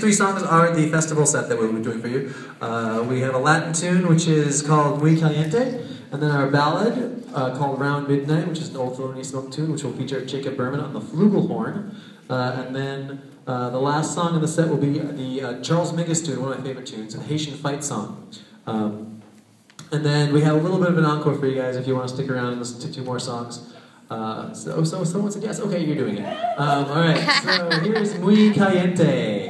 three songs are the festival set that we'll be doing for you. Uh, we have a Latin tune, which is called Muy Caliente, and then our ballad uh, called Round Midnight, which is an old Thelonious Monk tune, which will feature Jacob Berman on the flugelhorn. Uh, and then uh, the last song in the set will be the uh, Charles Mingus tune, one of my favorite tunes, a Haitian fight song. Um, and then we have a little bit of an encore for you guys if you want to stick around and listen to two more songs. Uh, so, so someone said yes. Okay, you're doing it. Um, all right. So here's Muy Caliente.